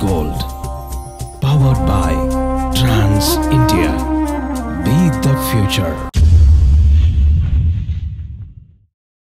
Gold. Powered by Trans India. Be the future.